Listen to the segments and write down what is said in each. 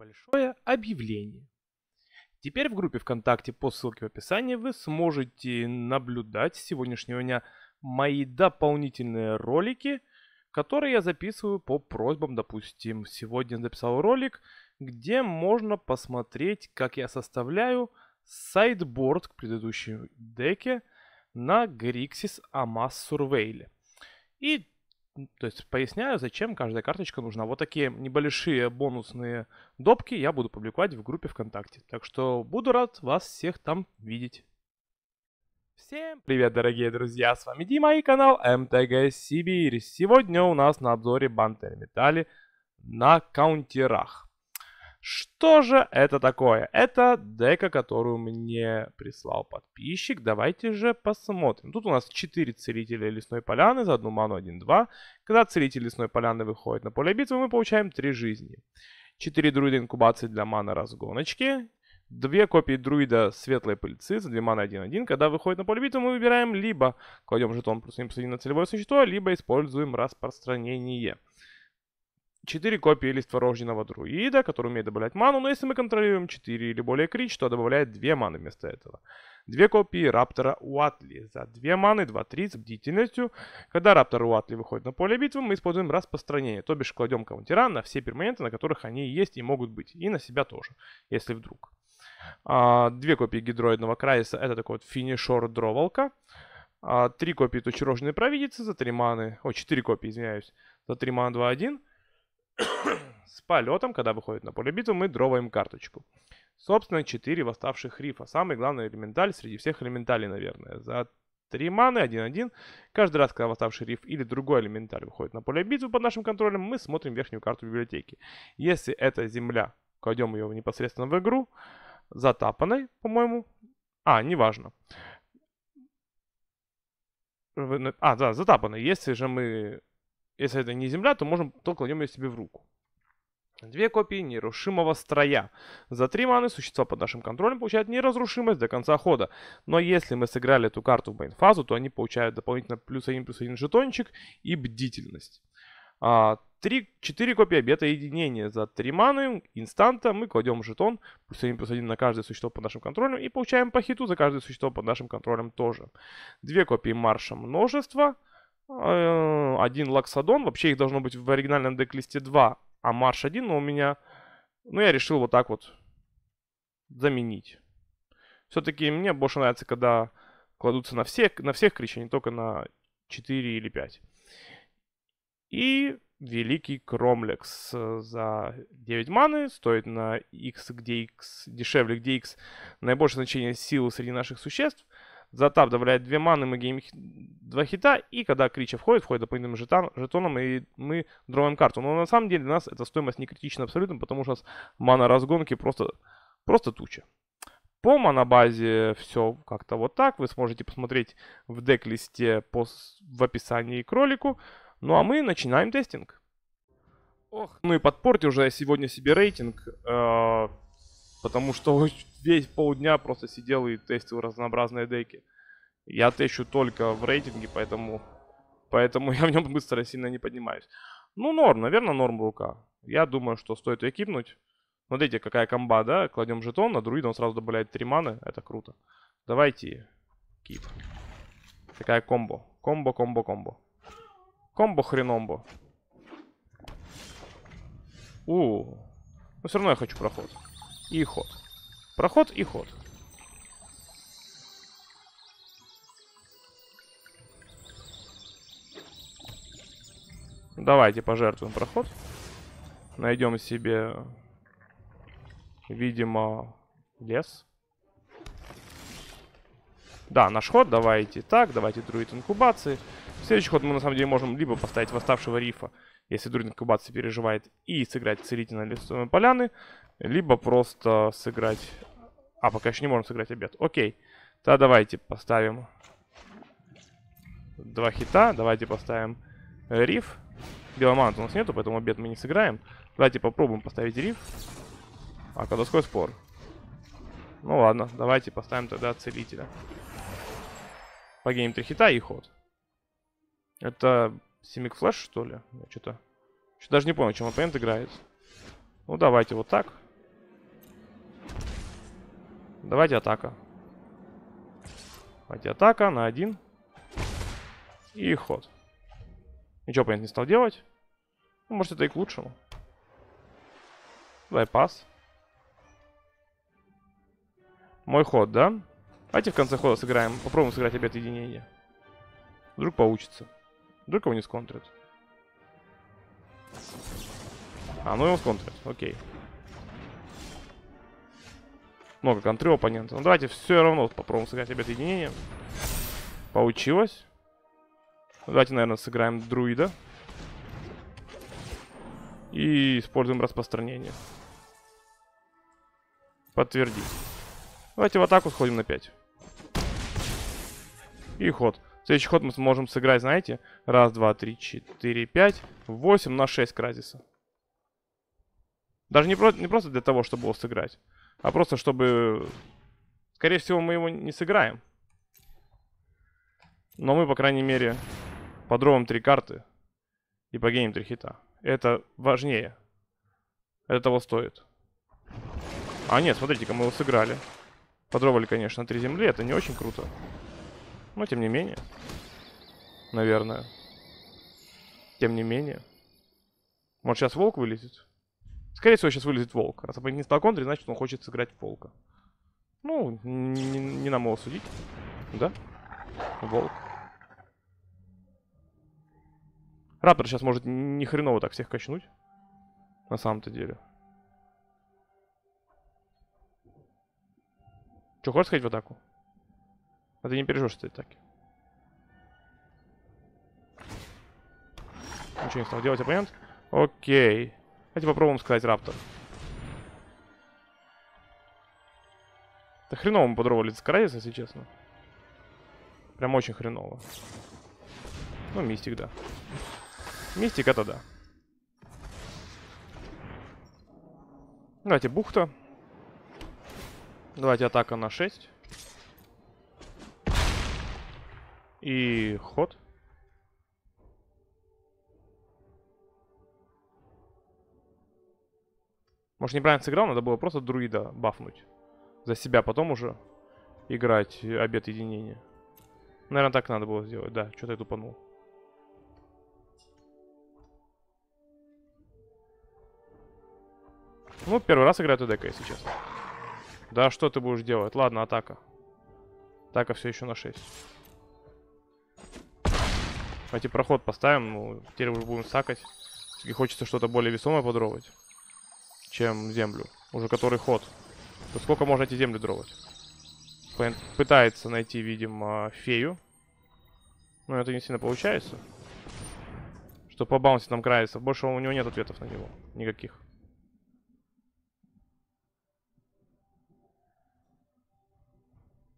небольшое объявление. Теперь в группе ВКонтакте по ссылке в описании вы сможете наблюдать с сегодняшнего дня мои дополнительные ролики, которые я записываю по просьбам. Допустим, сегодня записал ролик, где можно посмотреть, как я составляю сайдборд к предыдущей деке на Grixis Amas Surveil. И то есть поясняю, зачем каждая карточка нужна. Вот такие небольшие бонусные допки я буду публиковать в группе ВКонтакте. Так что буду рад вас всех там видеть. Всем привет, дорогие друзья, с вами Дима и канал МТГ Сибирь. Сегодня у нас на обзоре Бантер Металли на каунтерах. Что же это такое? Это дека, которую мне прислал подписчик. Давайте же посмотрим. Тут у нас 4 целителя лесной поляны за одну ману 1-2. Когда целитель лесной поляны выходит на поле битвы, мы получаем 3 жизни. 4 друида инкубации для маны разгоночки. Две копии друида светлой пыльцы за 2 маны 1-1. Когда выходит на поле битвы, мы выбираем либо кладем жетон плюс 1 на целевое существо, либо используем распространение. 4 копии листворожденного друида, который умеет добавлять ману, но если мы контролируем 4 или более крич, то добавляет 2 маны вместо этого. Две копии Раптора Уатли за 2 маны, 2-3 с бдительностью. Когда Раптор Уатли выходит на поле битвы, мы используем распространение, то бишь кладем каунтера на все перманенты, на которых они есть и могут быть, и на себя тоже, если вдруг. А, две копии гидроидного Крайса, это такой вот финишор Дроволка. А, три копии Тучерожной Провидицы за 3 маны, о, 4 копии, извиняюсь, за 3 маны 2-1 с полетом, когда выходит на поле битвы, мы дроваем карточку. Собственно, 4 восставших рифа. Самый главный элементаль среди всех элементалей, наверное. За 3 маны, 1-1. Каждый раз, когда восставший риф или другой элементаль выходит на поле битвы под нашим контролем, мы смотрим верхнюю карту библиотеки. Если это земля, кладем ее непосредственно в игру, затапанной, по-моему. А, неважно. А, да, затапанной. Если же мы если это не земля, то можем то кладем ее себе в руку. Две копии нерушимого строя. За три маны существа под нашим контролем получают неразрушимость до конца хода. Но если мы сыграли эту карту в мейнфазу, то они получают дополнительно плюс один плюс один жетончик и бдительность. А, 3, 4 копии обета единения. За 3 маны инстанта мы кладем жетон плюс 1 плюс 1 на каждое существо под нашим контролем и получаем по хиту за каждое существо под нашим контролем тоже. Две копии марша множества. Э, один лаксадон. Вообще их должно быть в оригинальном дек-листе 2, а марш 1, но у меня... Ну, я решил вот так вот заменить. Все-таки мне больше нравится, когда кладутся на всех, на всех крич, а не только на 4 или 5. И Великий Кромлех за 9 маны, стоит на X, где X дешевле, где X наибольшее значение силы среди наших существ. За тап добавляет 2 маны, мы гейним 2 хита, и когда Крича входит, входит дополнительным жетон, жетоном, и мы дроваем карту. Но на самом деле для нас эта стоимость не критична абсолютно, потому что у нас мана разгонки просто, просто туча. По монобазе все как-то вот так. Вы сможете посмотреть в дек-листе в описании к ролику. Ну а мы начинаем тестинг. Ох, ну и подпорьте уже сегодня себе рейтинг. Э Потому что весь полдня просто сидел и тестил разнообразные деки. Я тещу только в рейтинге, поэтому, поэтому я в нем быстро сильно не поднимаюсь. Ну, норм, наверное, норм рука. Я думаю, что стоит ее кипнуть. Смотрите, какая комба, да? Кладем жетон, на друида он сразу добавляет 3 маны. Это круто. Давайте кип. Такая комбо. Комбо, комбо, комбо. Комбо хреномбо. У, Но все равно я хочу проход и ход. Проход и ход. Давайте пожертвуем проход. Найдем себе, видимо, лес. Да, наш ход, давайте так, давайте друид инкубации. Следующий ход мы на самом деле можем либо поставить восставшего рифа, если друид инкубации переживает, и сыграть целительно лесной поляны, либо просто сыграть... А, пока еще не можем сыграть обед. Окей. Тогда давайте поставим два хита. Давайте поставим риф. Беломант у нас нету, поэтому обед мы не сыграем. Давайте попробуем поставить риф. А, колдовской спор. Ну ладно, давайте поставим тогда целителя. Погибнем три хита и ход. Это Симик Флэш, что ли? Что-то... Что даже не понял, чем оппонент играет. Ну, давайте вот так. Давайте атака. Давайте атака на один. И ход. Ничего, понятно, не стал делать. Ну, может, это и к лучшему. Давай пас. Мой ход, да? Давайте в конце хода сыграем. Попробуем сыграть обед единения. Вдруг получится. Вдруг его не сконтрит. А, ну его сконтрит. Окей. Много контры оппонента. Ну давайте все равно попробуем сыграть обед единения. Получилось. Давайте, наверное, сыграем друида. И используем распространение. Подтвердить. Давайте в атаку сходим на 5. И ход. Следующий ход мы сможем сыграть, знаете, раз, два, три, четыре, пять, восемь на 6 кразиса. Даже не, про не просто для того, чтобы его сыграть, а просто чтобы... Скорее всего, мы его не сыграем. Но мы, по крайней мере, подровим три карты и погеним три хита. Это важнее. Это того стоит. А нет, смотрите-ка, мы его сыграли. Подровали, конечно, три земли, это не очень круто. Но тем не менее. Наверное. Тем не менее. Может сейчас волк вылезет? Скорее всего, сейчас вылезет волк. Раз оппонент не стал контри, значит он хочет сыграть волка. Ну, не, не нам его судить. Да? Волк. Раптор сейчас может ни хреново так всех качнуть. На самом-то деле. Че, хочешь сказать в атаку? А ты не переживешь этой атаки. Ничего не стал делать оппонент. Окей. Давайте попробуем сказать Раптор. Да хреново мы подровали Скрадис, если честно. Прям очень хреново. Ну, Мистик, да. Мистик это да. Давайте бухта. Давайте атака на 6. И ход. Может неправильно сыграл, надо было просто друида бафнуть. За себя потом уже играть обед единения. Наверное, так надо было сделать, да, что-то я тупанул. Ну, первый раз играю ТДК, если честно. Да, что ты будешь делать? Ладно, атака. Атака все еще на 6. Давайте проход поставим. Ну, теперь уже будем сакать. И хочется что-то более весомое подровать, чем землю. Уже который ход. То сколько можно эти земли дровать? Пытается найти, видимо, фею. Но это не сильно получается. Что по баунсе там крается. Больше у него нет ответов на него. Никаких.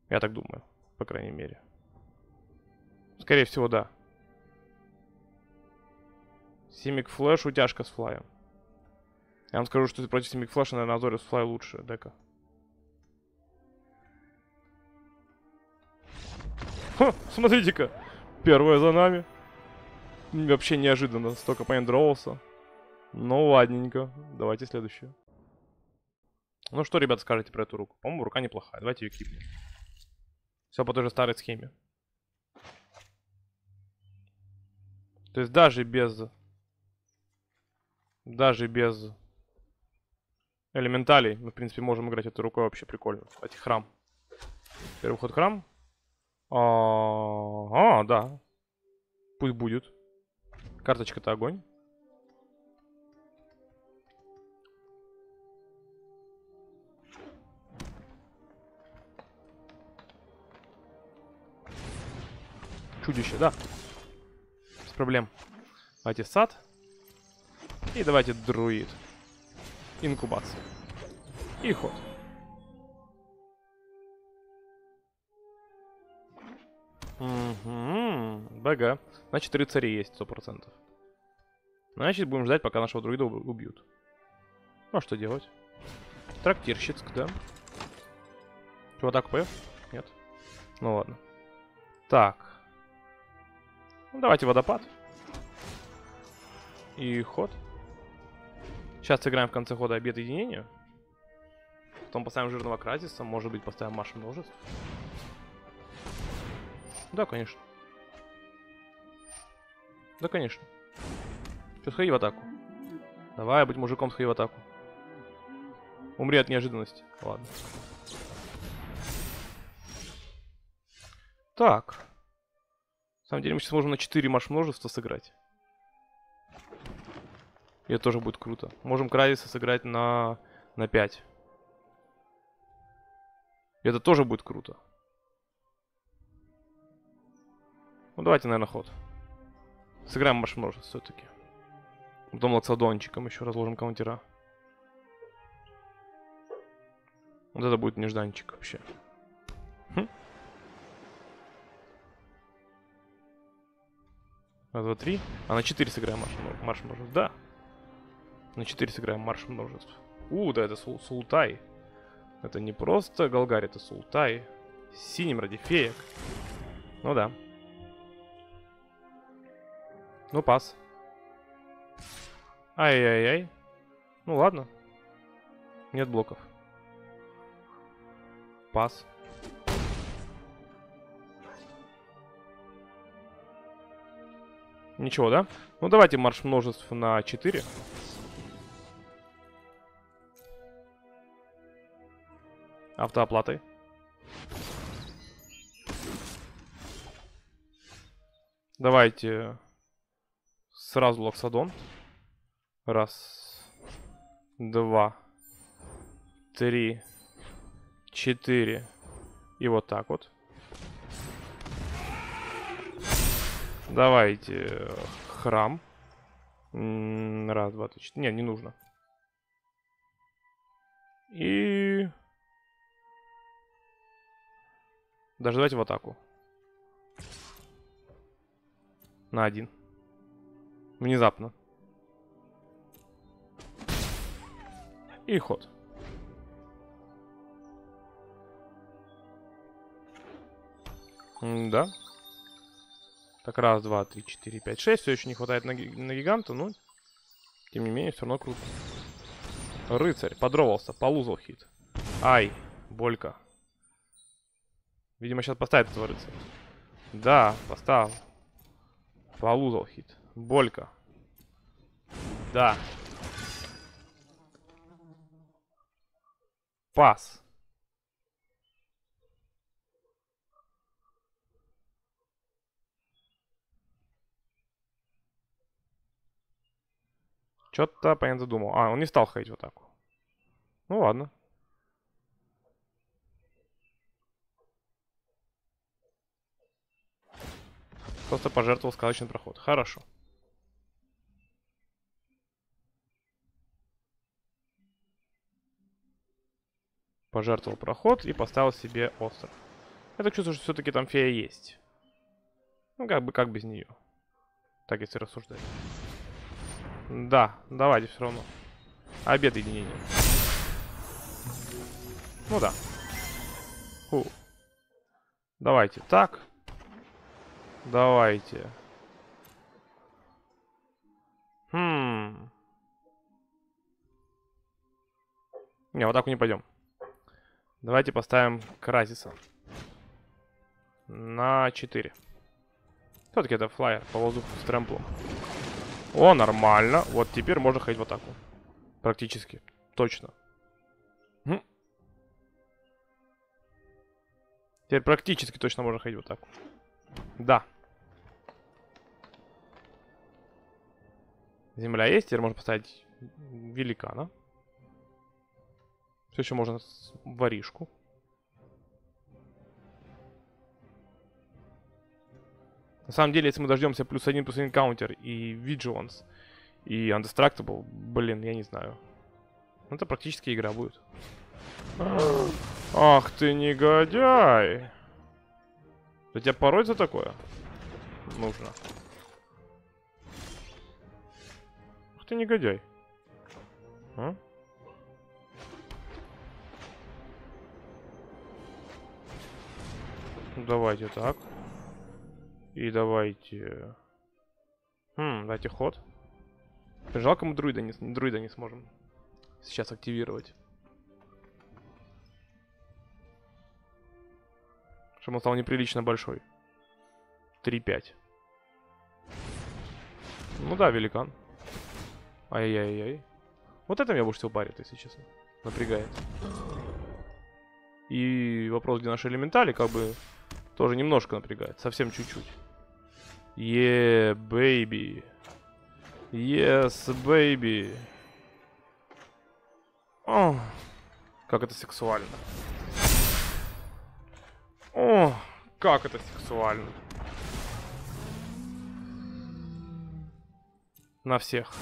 Я так думаю, по крайней мере. Скорее всего, да. Симик Флэш, утяжка с флаем. Я вам скажу, что против Симик Флэша, наверное, Азорис Флай лучше дека. Ха, смотрите-ка. Первая за нами. Вообще неожиданно. Столько понят дровался. Ну, ладненько. Давайте следующую. Ну что, ребят, скажете про эту руку? По-моему, рука неплохая. Давайте ее кипнем. Все по той же старой схеме. То есть даже без... Даже без элементалей мы, в принципе, можем играть этой рукой вообще прикольно. Кстати, храм. Первый ход храм. А, а да. Пусть будет. Карточка-то огонь. Чудище, да. Без проблем. Давайте сад. И давайте друид. Инкубация. И ход. Угу. БГ. Значит, рыцари есть, сто процентов. Значит, будем ждать, пока нашего друида убьют. Ну, а что делать? Трактирщицк, да? Чего, так поев? Нет? Ну ладно. Так. Ну, давайте водопад. И ход. Сейчас сыграем в конце хода обед единения. Потом поставим жирного кразиса. Может быть, поставим Маш множеств. Да, конечно. Да, конечно. Что, сходи в атаку. Давай, быть мужиком, сходи в атаку. Умри от неожиданности. Ладно. Так. На самом деле мы сейчас можем на 4 маш множества сыграть. И это тоже будет круто. Можем Кразиса сыграть на, на 5. И это тоже будет круто. Ну давайте, наверное, ход. Сыграем маш множество все-таки. Потом лаксадончиком еще разложим каунтера. Вот это будет нежданчик вообще. Хм. Раз, два, три. А на 4 сыграем марш, марш множеств. Да. На 4 сыграем марш множеств. У, да это сул Султай. Это не просто Галгарь, это Султай. Синим ради феек. Ну да. Ну пас. Ай-яй-яй. Ну ладно. Нет блоков. Пас. Ничего, да? Ну давайте марш множеств на 4. Автооплатой. Давайте сразу локсадон. Раз, два, три, четыре. И вот так вот. Давайте храм. Раз, два, три, четыре. Не, не нужно. И... Даже давайте в атаку. На один. Внезапно. И ход. да. Так, раз, два, три, четыре, пять, шесть. Все еще не хватает на, на гиганта, но... Тем не менее, все равно круто. Рыцарь, подровался, полузал хит. Ай, болька. Видимо, сейчас поставит этого рыцаря. Да, поставил. Полузал хит. Болька. Да. Пас. Что-то понятно думал. А, он не стал ходить в атаку. Ну ладно. Просто пожертвовал сказочный проход. Хорошо. Пожертвовал проход и поставил себе остров. Я так чувствую, что все-таки там фея есть. Ну, как бы, как без нее. Так, если рассуждать. Да, давайте все равно. Обед единения. Ну да. Фу. Давайте так. Давайте. Хм. Не, вот так не пойдем. Давайте поставим Кразиса. На 4. Все-таки это флайер по воздуху с трэмплом. О, нормально. Вот теперь можно ходить в атаку. Практически. Точно. Хм. Теперь практически точно можно ходить в атаку. Да. Земля есть, теперь можно поставить великана. Все еще можно воришку. На самом деле, если мы дождемся плюс один, плюс один каунтер и Vigilance, и Undestructible, блин, я не знаю. Ну, это практически игра будет. Ах ты негодяй! У тебя порой за такое? Нужно. Ах ты негодяй. А? Давайте так. И давайте... Хм, дайте ход. Жалко мы друида не, друида не сможем сейчас активировать. Чтобы он стал неприлично большой. 3-5. Ну да, великан. Ай-яй-яй. Вот это меня больше всего парит, если честно. Напрягает. И вопрос, где наши элементали, как бы тоже немножко напрягает. Совсем чуть-чуть. Е, бэйби. Yes, baby. О, как это сексуально. Как это сексуально. На всех.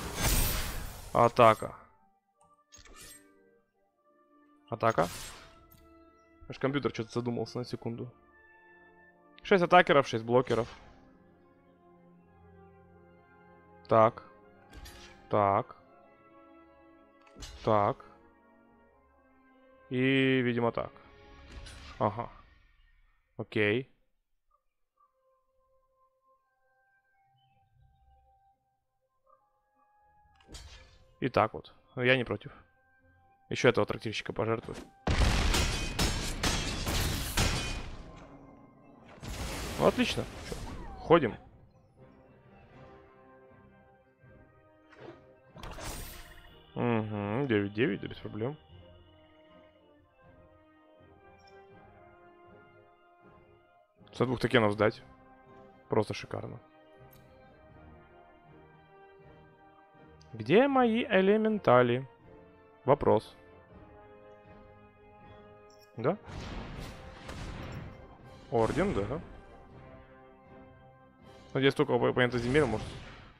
Атака. Атака. Аж компьютер что-то задумался на секунду. 6 атакеров, 6 блокеров. Так. Так. Так. И, видимо, так. Ага. Окей. И так вот. Я не против. Еще этого трактирщика пожертвую. Ну, отлично. Чё, ходим. Угу, 9-9, да без проблем. Со двух токенов сдать. Просто шикарно. Где мои элементали? Вопрос. Да? Орден, да. Надеюсь, только оппонента земель может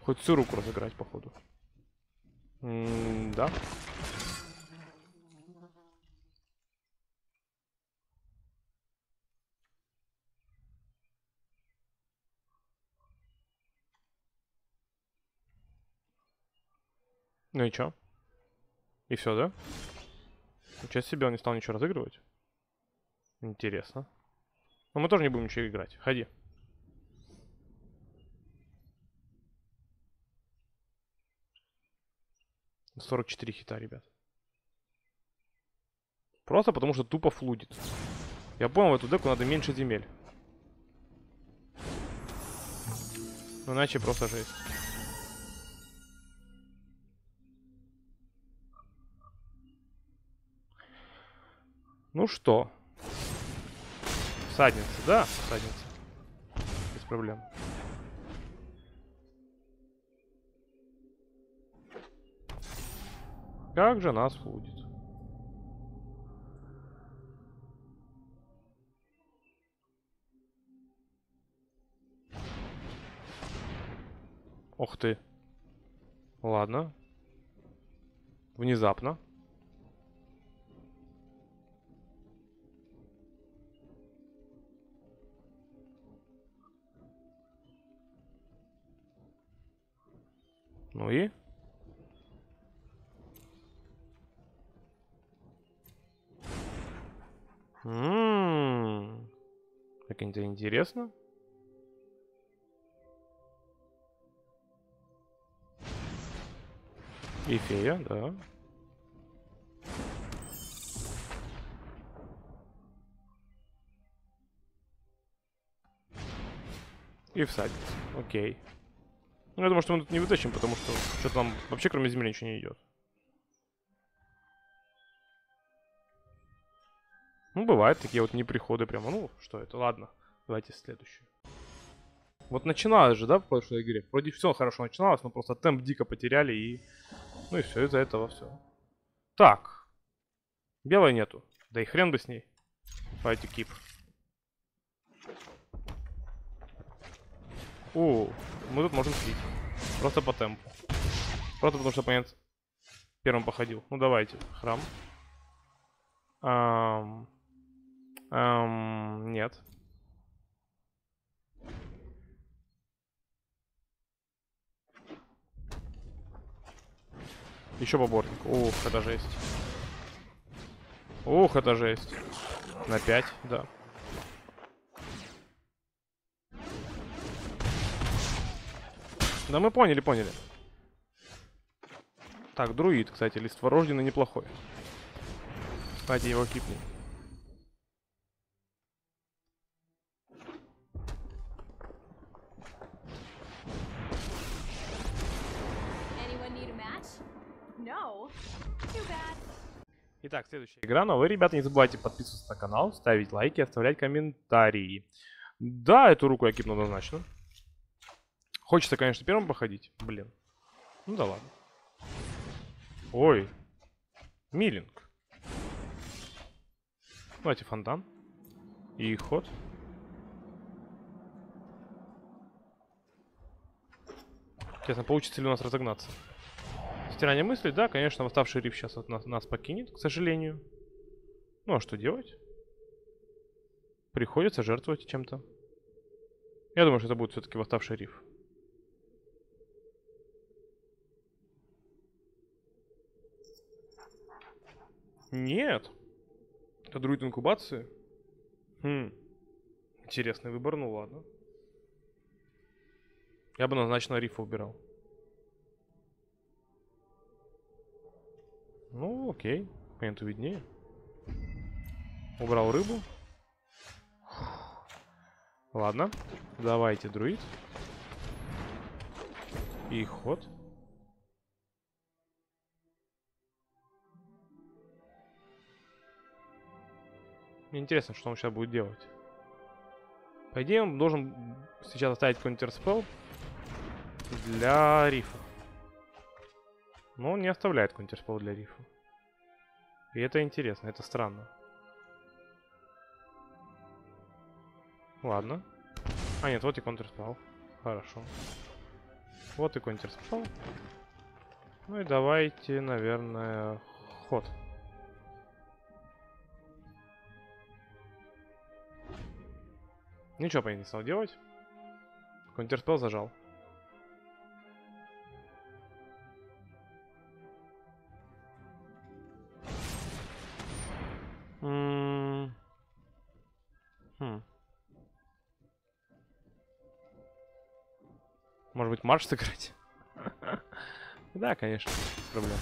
хоть всю руку разыграть, походу. М да. Ну и чё? И все, да? Ничего себе, он не стал ничего разыгрывать. Интересно. Но мы тоже не будем ничего играть. Ходи. 44 хита, ребят. Просто потому что тупо флудит. Я понял, в эту деку надо меньше земель. Ну, иначе просто жесть. Ну что? Всадница, да? Всадница. Без проблем. Как же нас флудит. Ох ты. Ладно. Внезапно. Ну и? Ммм. Как это интересно. И фея, да. И всадница. Окей. Ну, я думаю, что мы тут не вытащим, потому что что-то там вообще кроме земли ничего не идет. Ну, бывают такие вот неприходы прямо. Ну, что это, ладно. Давайте следующую. Вот начиналось же, да, в прошлой игре? Вроде все хорошо начиналось, но просто темп дико потеряли и... Ну и все, из-за этого все. Так. Белой нету. Да и хрен бы с ней. Давайте кип. О, мы тут можем слить. Просто по темпу. Просто потому что оппонент первым походил. Ну давайте, храм. Ам... Эм, нет. Еще поборник. Ух, это жесть. Ух, это жесть. На 5, да. Да мы поняли, поняли. Так, друид, кстати, лист ворожденный неплохой. Давайте его кипнем. Итак, следующая игра. Но вы, ребята, не забывайте подписываться на канал, ставить лайки, оставлять комментарии. Да, эту руку я кипну однозначно. Хочется, конечно, первым походить. Блин. Ну да ладно. Ой. Милинг. Давайте фонтан. И ход. Интересно, получится ли у нас разогнаться? Стирание мыслей, да, конечно, восставший риф сейчас от нас, нас покинет, к сожалению. Ну а что делать? Приходится жертвовать чем-то. Я думаю, что это будет все-таки восставший риф. Нет. Это друид инкубации? Хм. Интересный выбор, ну ладно. Я бы назначенно рифа убирал. Ну, окей. Моменту виднее. Убрал рыбу. Ладно. Давайте, друид. И ход. Мне интересно, что он сейчас будет делать. По идее, он должен сейчас оставить контрспел для рифа. Но он не оставляет контрспел для рифа. И это интересно, это странно. Ладно. А, нет, вот и контрспел. Хорошо. Вот и контрспел. Ну и давайте, наверное, ход. Ничего, по не стал делать. Контрспел зажал. М, Хм. Может быть, марш сыграть? Да, конечно, без проблем.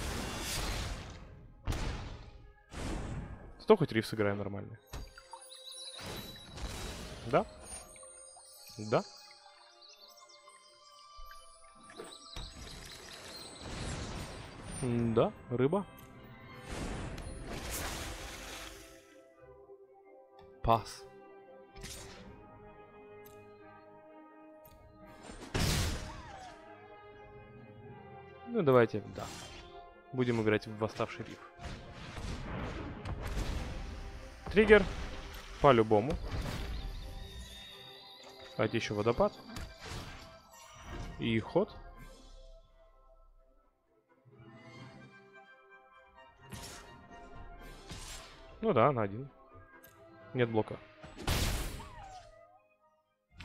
Сто хоть риф сыграем нормально. Да? Да? Да, рыба. Пас. Ну, давайте, да. Будем играть в восставший риф. Триггер. По-любому. Давайте еще водопад. И ход. Ну да, на один. Нет блока.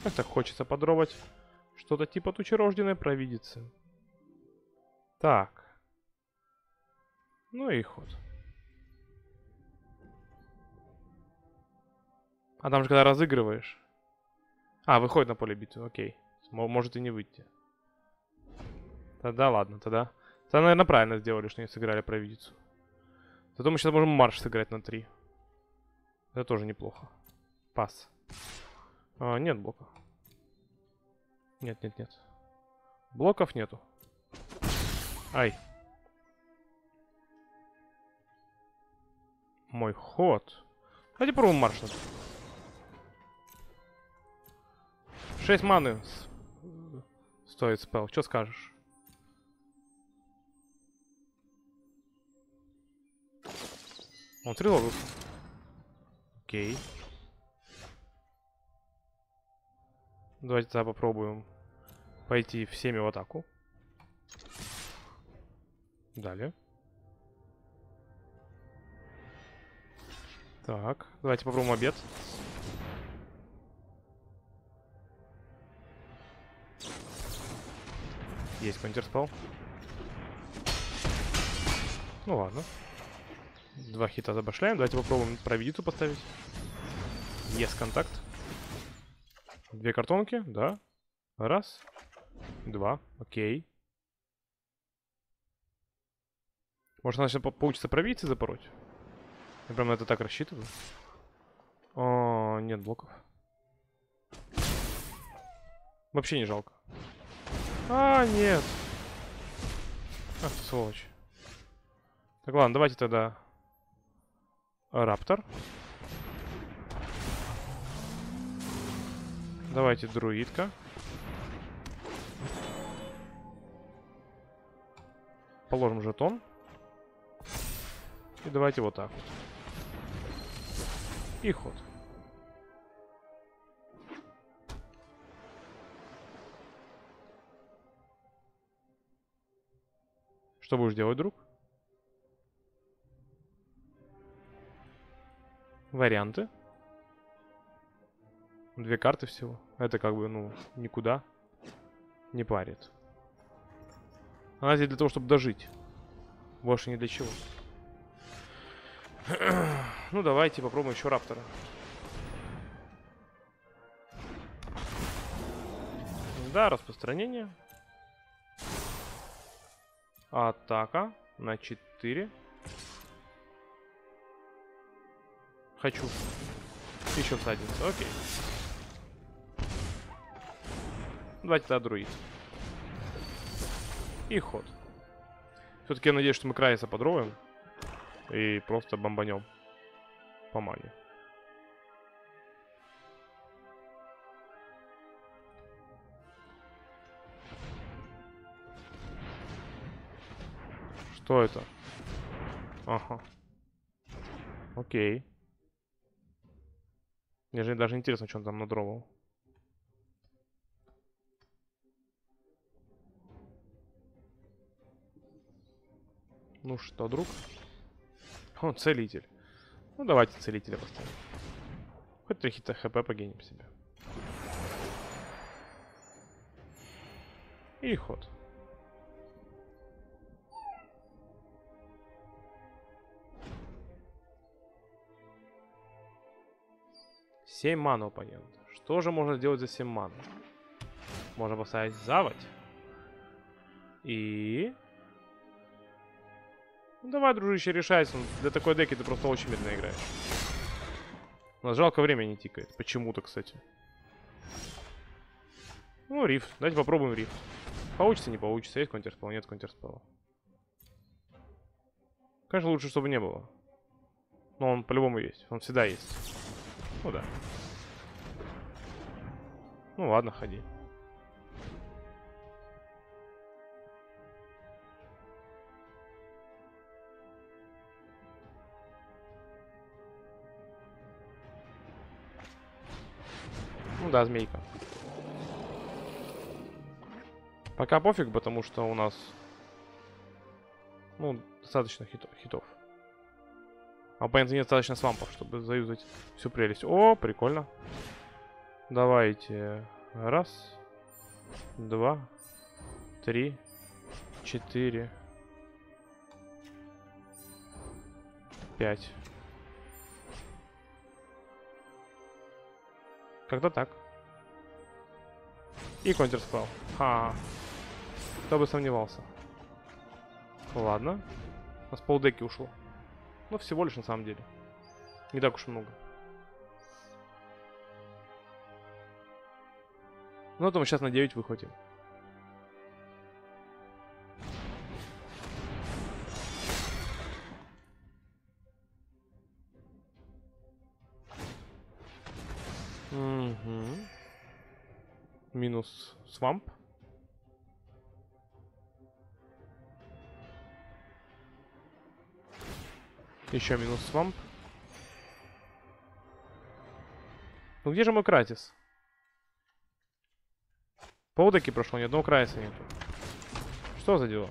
Как так хочется подробать. Что-то типа тучерожденной провидицы. Так. Ну и ход. А там же когда разыгрываешь. А, выходит на поле битвы, окей. Мо- Может и не выйти. Тогда ладно, тогда. Тогда, наверное, правильно сделали, что не сыграли провидицу. Зато мы сейчас можем марш сыграть на 3. Это тоже неплохо. Пас. А, нет блока. Нет, нет, нет. Блоков нету. Ай. Мой ход. Давайте попробуем марш. на- 6 маны стоит спел. Что скажешь? Он трилогус. Окей. Давайте тогда попробуем пойти всеми в атаку. Далее. Так, давайте попробуем обед. Есть контрспел. Ну ладно. Два хита забашляем. Давайте попробуем провидицу поставить. Есть контакт. Две картонки, да. Раз. Два. Окей. Может, она сейчас по- получится провидицы запороть? Я прям на это так рассчитываю. О, нет блоков. Вообще не жалко. А, нет. Ах сволочь. Так, ладно, давайте тогда Раптор. Давайте друидка. Положим жетон. И давайте вот так вот. И ход. Что будешь делать, друг? Варианты. Две карты всего. Это как бы, ну, никуда не парит. Она здесь для того, чтобы дожить. Больше ни для чего. ну, давайте попробуем еще Раптора. Да, распространение. Атака на 4. Хочу. Еще всадница, окей. Давайте тогда друид. И ход. Все-таки я надеюсь, что мы Крайса подровим. И просто бомбанем. По мане. Что это? Ага. Окей. Мне же даже интересно, что он там надровал. Ну что, друг? Он целитель. Ну, давайте целителя поставим. Хоть 3 хита хп погинем себе. И ход. Семь мана оппонент. Что же можно сделать за 7 мана? Можно поставить заводь. И... Ну давай, дружище, решайся. Для такой деки ты просто очень медленно играешь. У нас жалко время не тикает. Почему-то, кстати. Ну, риф. Давайте попробуем риф. Получится, не получится. Есть контрспел, нет контрспела. Конечно, лучше, чтобы не было. Но он по-любому есть. Он всегда есть. Ну да. Ну ладно, ходи. Ну да, змейка. Пока пофиг, потому что у нас... Ну, достаточно хит хитов. А оппонента нет достаточно свампов, чтобы заюзать всю прелесть. О, прикольно. Давайте. Раз. Два. Три. Четыре. Пять. Когда так. И контрспел. Ха. Кто бы сомневался. Ладно. У нас полдеки ушло. Ну, всего лишь на самом деле. Не так уж много. Ну, это мы сейчас на 9 выхватим. Угу. Минус свамп. Еще минус свамп. Ну где же мой Кратис? Полдеки прошло, ни одного Крайса нету. Что за дела?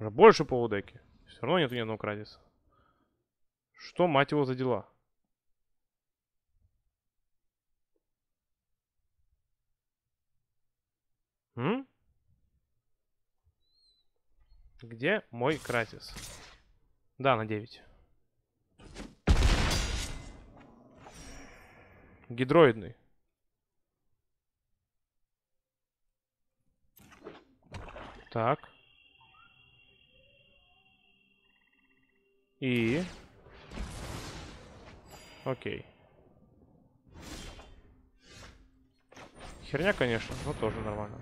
Уже больше полудеки. Все равно нету ни одного Кратиса. Что, мать его, за дела? М? Где мой Кратис? Да, на 9. Гидроидный. Так. И... Окей. Херня, конечно, но тоже нормально.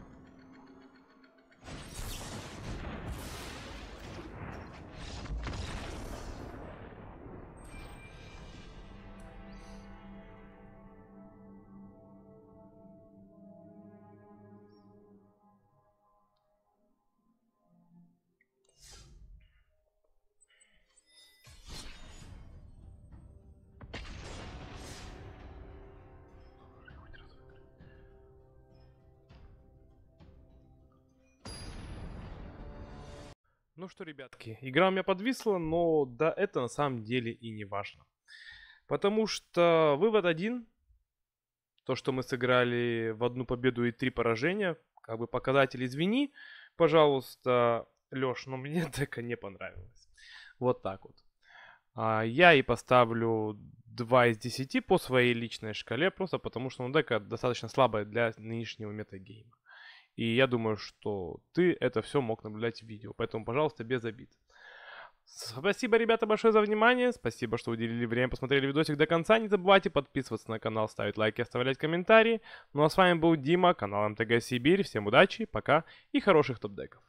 Что, ребятки, игра у меня подвисла, но да, это на самом деле и не важно. Потому что вывод один, то, что мы сыграли в одну победу и три поражения, как бы показатель извини, пожалуйста, Леш, но мне дека не понравилось. Вот так вот. А, я и поставлю 2 из 10 по своей личной шкале, просто потому что ну, дека достаточно слабая для нынешнего метагейма. И я думаю, что ты это все мог наблюдать в видео. Поэтому, пожалуйста, без обид. Спасибо, ребята, большое за внимание. Спасибо, что уделили время, посмотрели видосик до конца. Не забывайте подписываться на канал, ставить лайки, оставлять комментарии. Ну а с вами был Дима, канал МТГ Сибирь. Всем удачи, пока и хороших топ-деков.